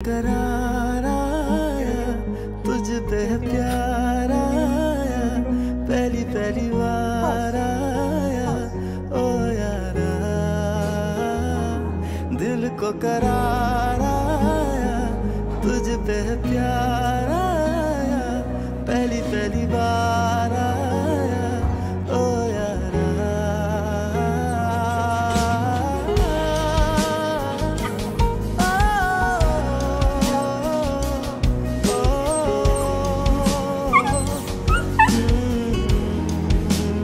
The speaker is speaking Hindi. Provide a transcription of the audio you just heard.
करारा तुझ पे प्यार पहली पहली बार आया, ओ यारा। दिल को करारा तुझ पे प्यारा पहली पहली बार